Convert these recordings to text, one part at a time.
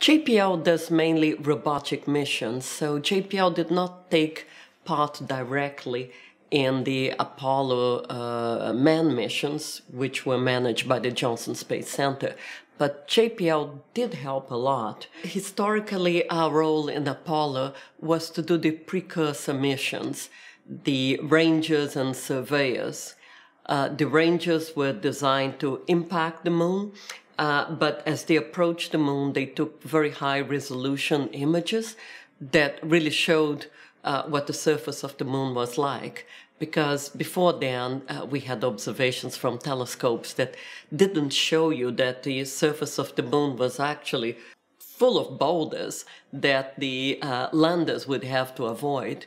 JPL does mainly robotic missions, so JPL did not take part directly in the Apollo uh, man missions, which were managed by the Johnson Space Center. But JPL did help a lot. Historically, our role in Apollo was to do the precursor missions, the rangers and surveyors. Uh, the rangers were designed to impact the moon, uh, but as they approached the moon, they took very high resolution images that really showed uh, what the surface of the moon was like. Because before then, uh, we had observations from telescopes that didn't show you that the surface of the moon was actually full of boulders that the uh, landers would have to avoid.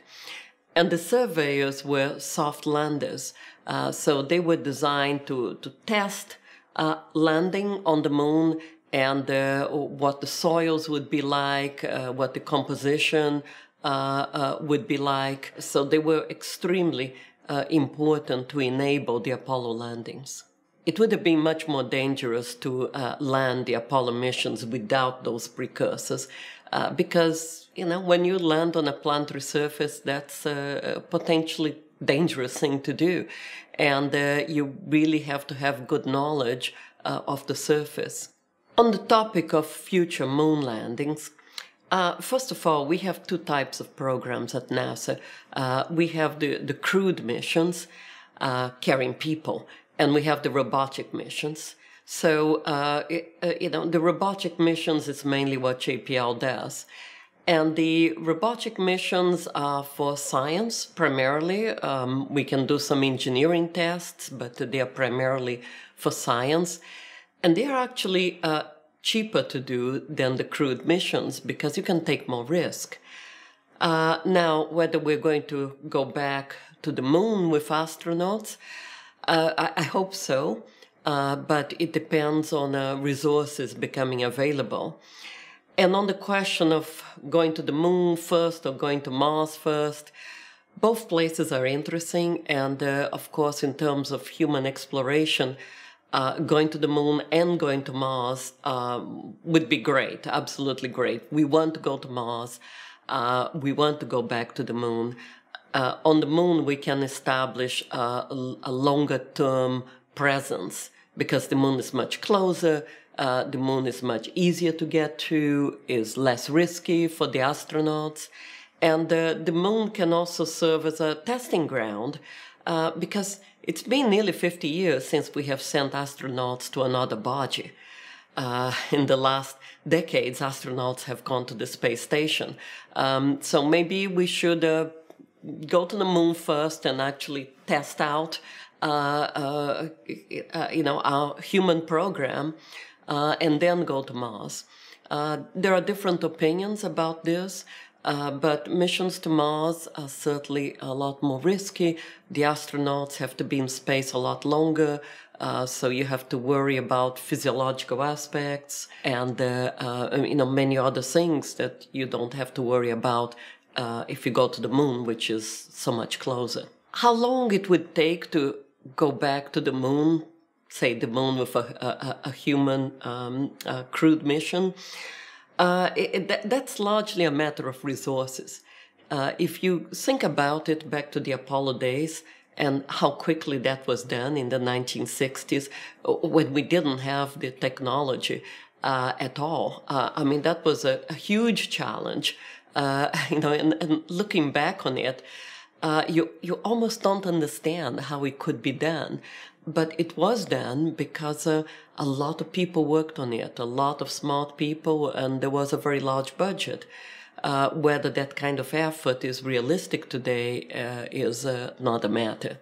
And the surveyors were soft landers, uh, so they were designed to, to test uh, landing on the moon and uh, what the soils would be like, uh, what the composition uh, uh, would be like. So they were extremely uh, important to enable the Apollo landings. It would have been much more dangerous to land the Apollo missions without those precursors because, you know, when you land on a planetary surface, that's potentially dangerous thing to do. And uh, you really have to have good knowledge uh, of the surface. On the topic of future moon landings, uh, first of all, we have two types of programs at NASA. Uh, we have the, the crewed missions uh, carrying people, and we have the robotic missions. So, uh, it, you know, the robotic missions is mainly what JPL does. And the robotic missions are for science primarily. Um, we can do some engineering tests, but they are primarily for science. And they are actually uh, cheaper to do than the crewed missions because you can take more risk. Uh, now, whether we're going to go back to the moon with astronauts, uh, I, I, hope so, uh, but it depends on uh, resources becoming available. And on the question of going to the moon first or going to Mars first, both places are interesting. And uh, of course, in terms of human exploration, uh, going to the moon and going to Mars um, would be great, absolutely great. We want to go to Mars. Uh, we want to go back to the moon. Uh, on the moon, we can establish uh, a longer term presence because the moon is much closer uh, the moon is much easier to get to, is less risky for the astronauts. And uh, the moon can also serve as a testing ground uh, because it's been nearly 50 years since we have sent astronauts to another body. Uh, in the last decades, astronauts have gone to the space station. Um, so maybe we should uh, go to the moon first and actually test out, uh, you know, our human program uh, and then go to Mars. Uh, there are different opinions about this, uh, but missions to Mars are certainly a lot more risky. The astronauts have to be in space a lot longer, uh, so you have to worry about physiological aspects and uh, uh, you know many other things that you don't have to worry about if you go to the moon, which is so much closer. How long it would take to go back to the moon say, the moon with a, a, a human um, crewed mission, uh, it, that, that's largely a matter of resources. Uh, if you think about it back to the Apollo days and how quickly that was done in the 1960s, uh, when we didn't have the technology uh, at all, uh, I mean, that was a, a huge challenge. Uh, you know, and, and, looking back on it, you you almost don't understand how it could be done. But it was done because uh, a lot of people worked on it, a lot of smart people, and there was a very large budget. Uh, whether that kind of effort is realistic today uh, is uh, not a matter.